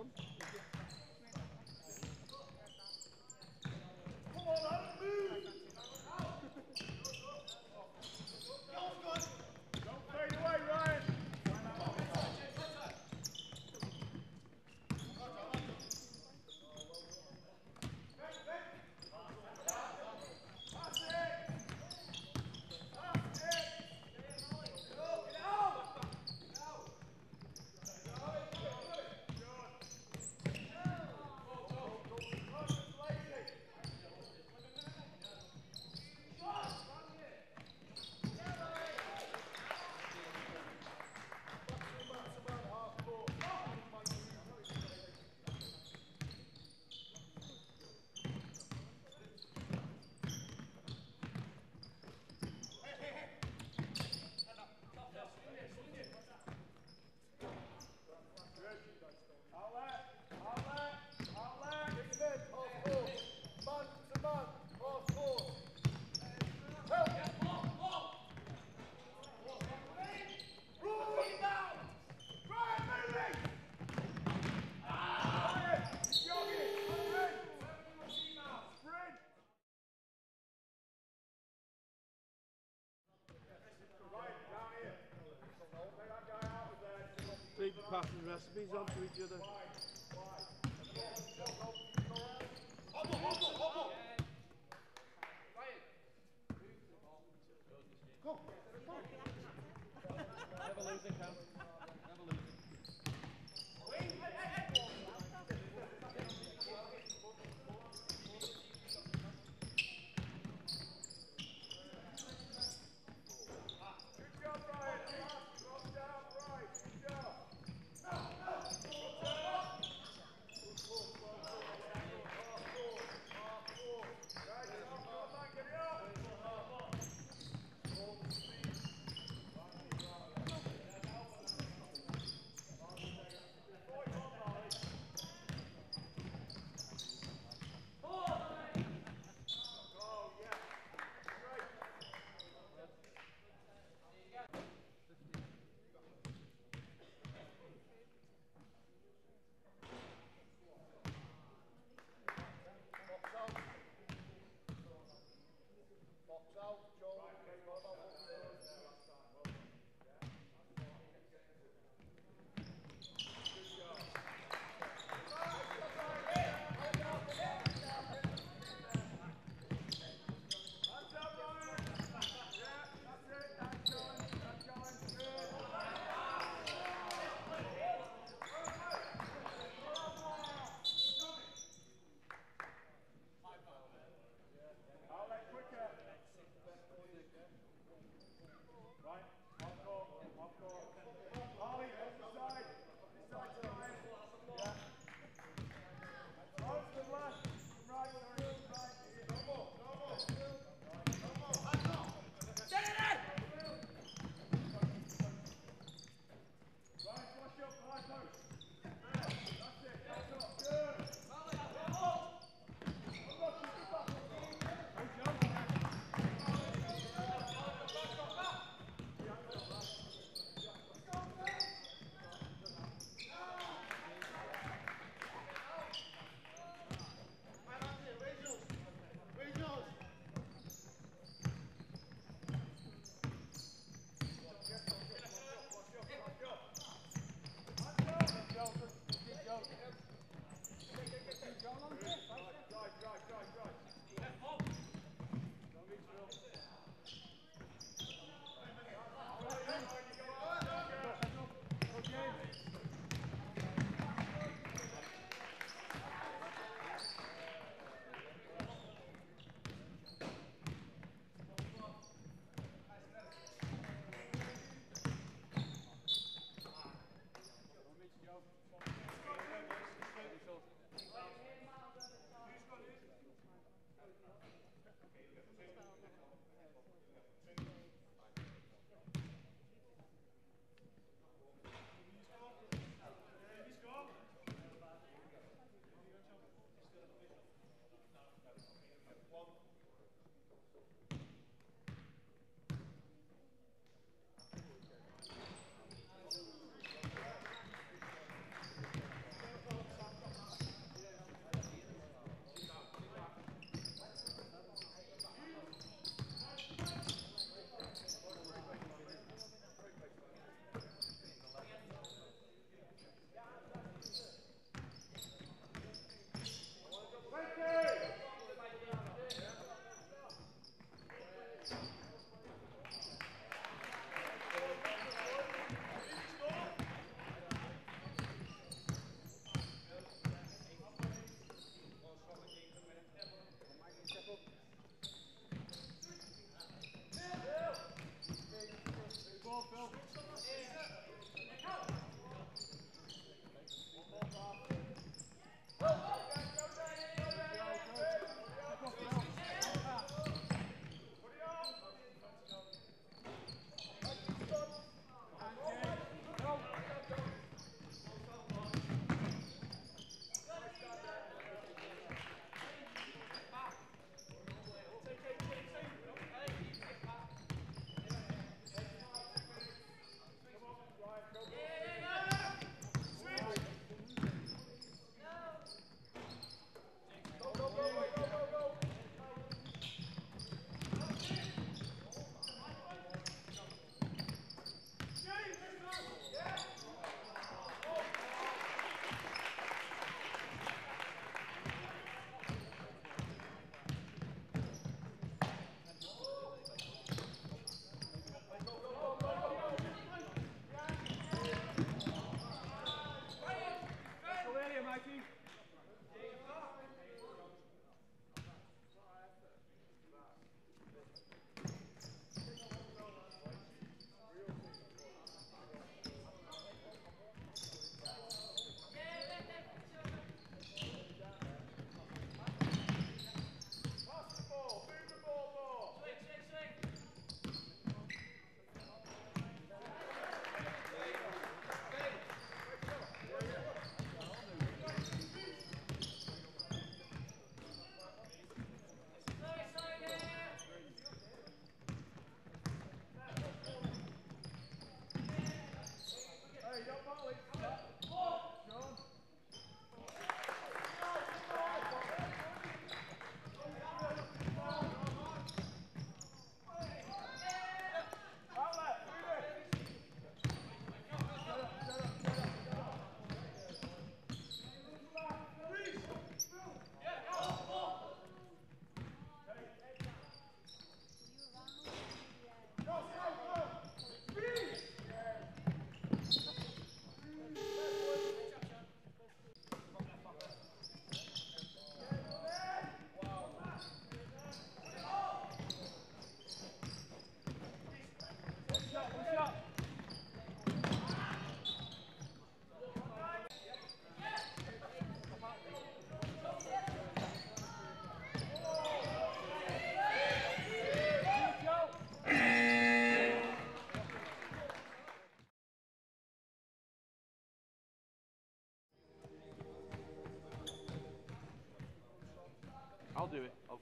notice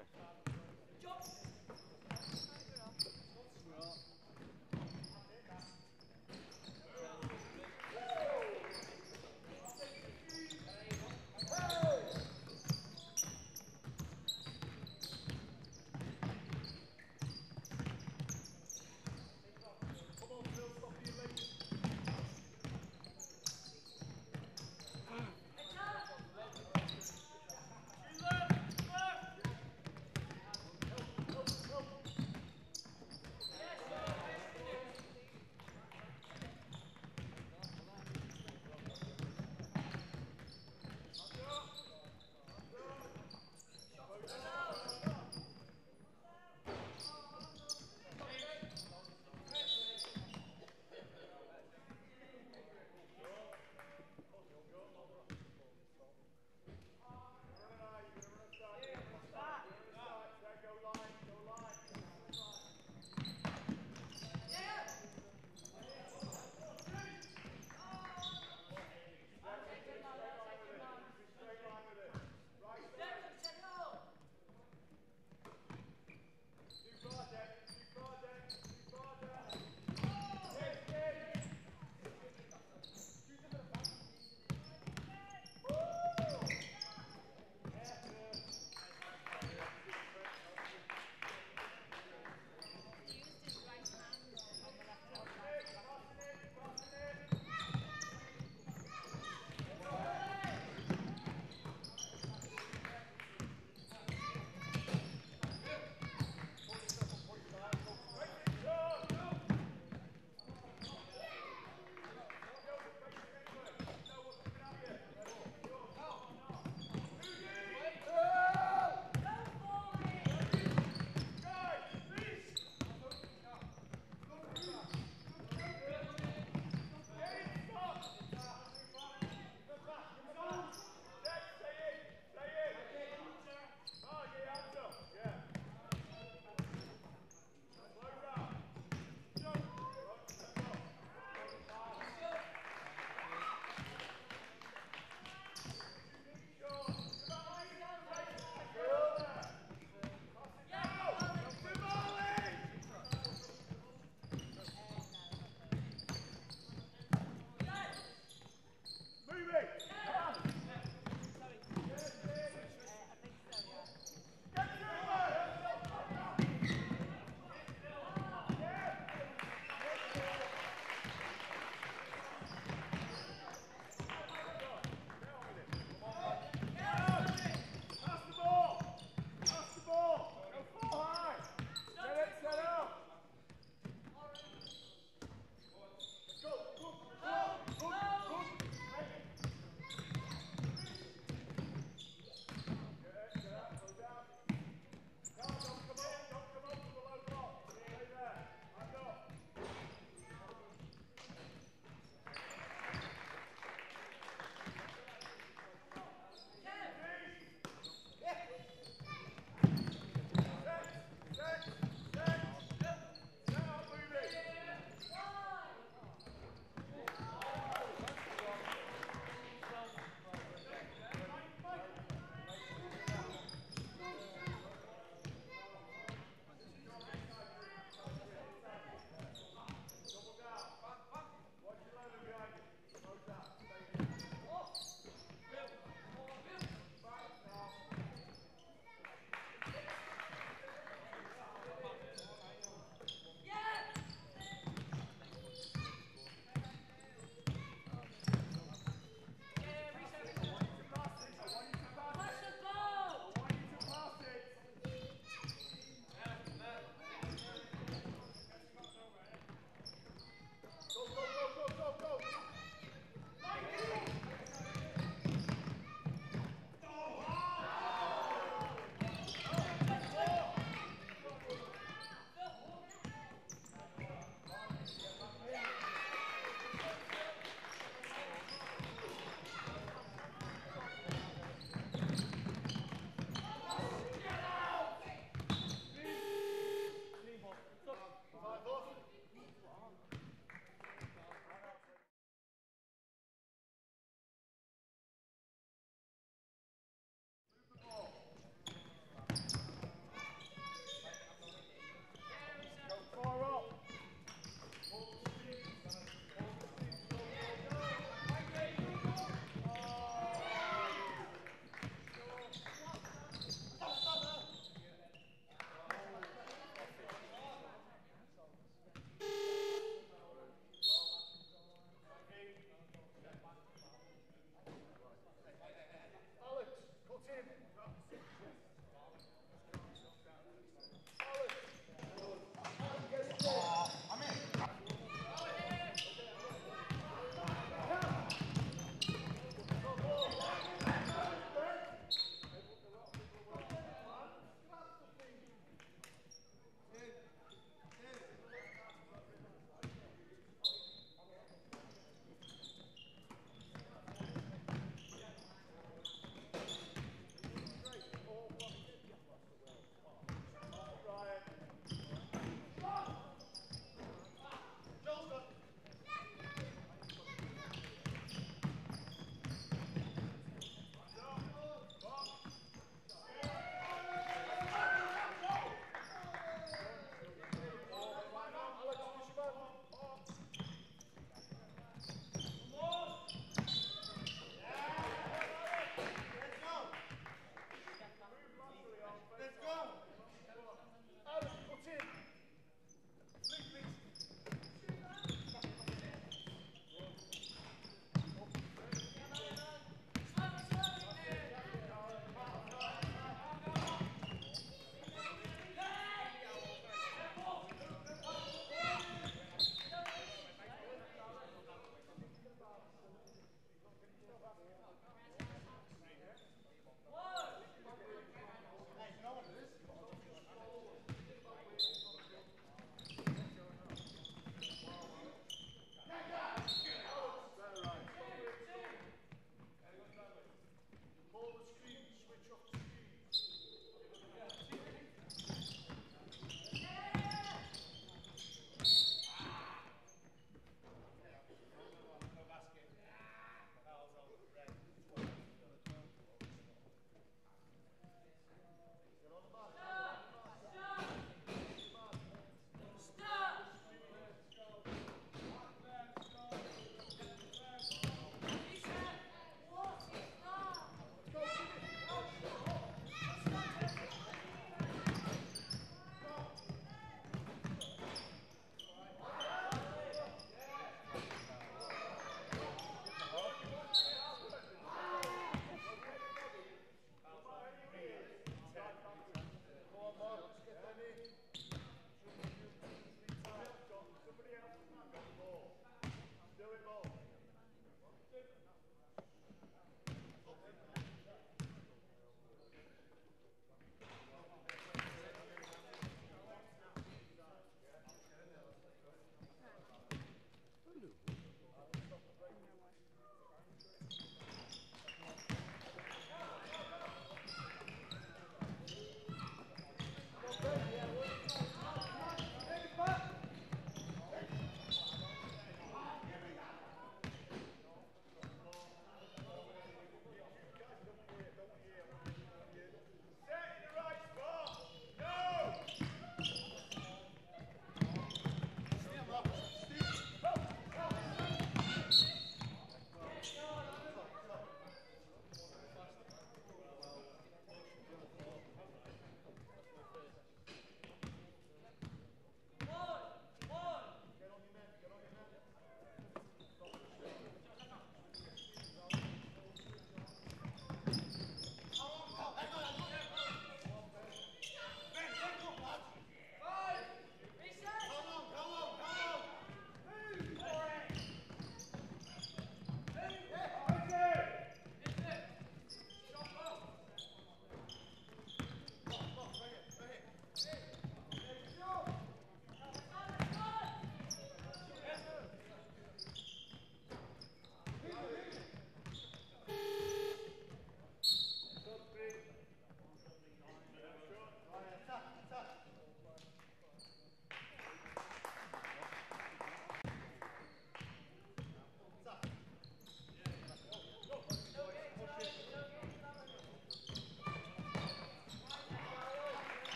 Okay.